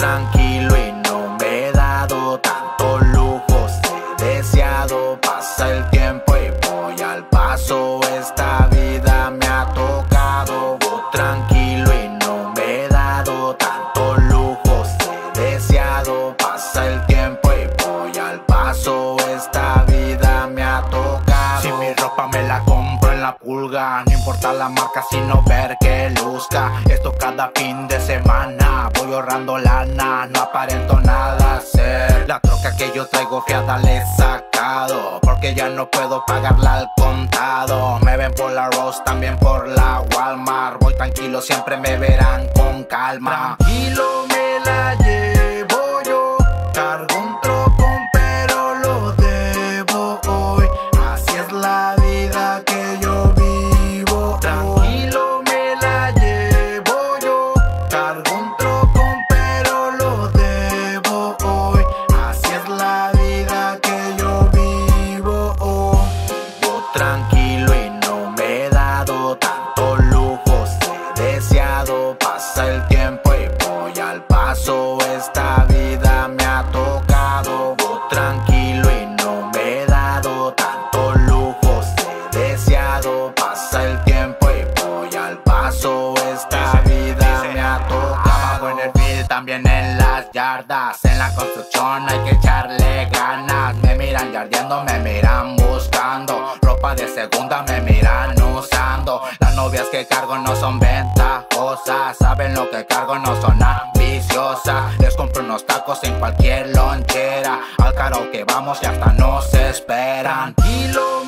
tranquilo y no me he dado tantos lujos. He deseado, pasa el tiempo y voy al paso. Esta vida me ha tocado, voy tranquilo y no me he dado tantos lujos. He deseado, pasa el tiempo y voy al paso. Esta vida me ha tocado. Si mi ropa me la compro en la pulga, no importa la marca, sino ver que luzca. Esto cada fin de semana Ahorrando lana, no aparento nada hacer. La troca que yo traigo fiada le he sacado. Porque ya no puedo pagarla al contado. Me ven por la Rose, también por la Walmart. Voy tranquilo, siempre me verán con calma. Me la dado tanto lujo. He deseado, pasa el tiempo y voy al paso. Esta vida me ha tocado. Yo tranquilo y no me he dado tanto lujo. He deseado, pasa el tiempo y voy al paso. Esta vida me ha tocado. Abajo en el field, también en las yardas. En la construcción hay que echarle ganas. Me miran yardeando, me miran buscando. De segunda me miran usando. Las novias que cargo no son ventajosas. Saben lo que cargo, no son ambiciosas. Les compro unos tacos en cualquier lonchera. Al karaoke vamos y hasta nos esperan. Tranquilo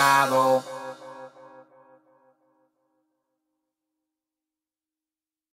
pasado.